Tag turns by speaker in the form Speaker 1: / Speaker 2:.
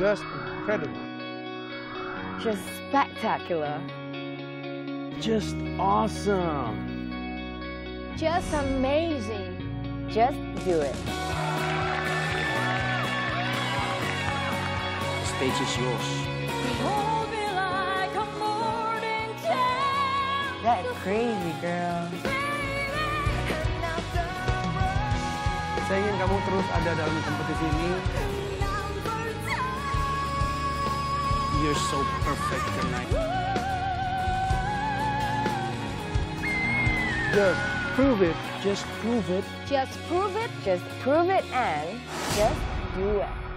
Speaker 1: just incredible.
Speaker 2: Just spectacular.
Speaker 3: Just awesome.
Speaker 2: Just amazing. Just Duet.
Speaker 3: The stage is yours.
Speaker 2: That crazy girl.
Speaker 1: Saya ingin kamu terus ada dalam kompetisi ini.
Speaker 3: You're so perfect tonight.
Speaker 1: Just prove it.
Speaker 3: Just prove it.
Speaker 2: Just prove it. Just prove it and just do it.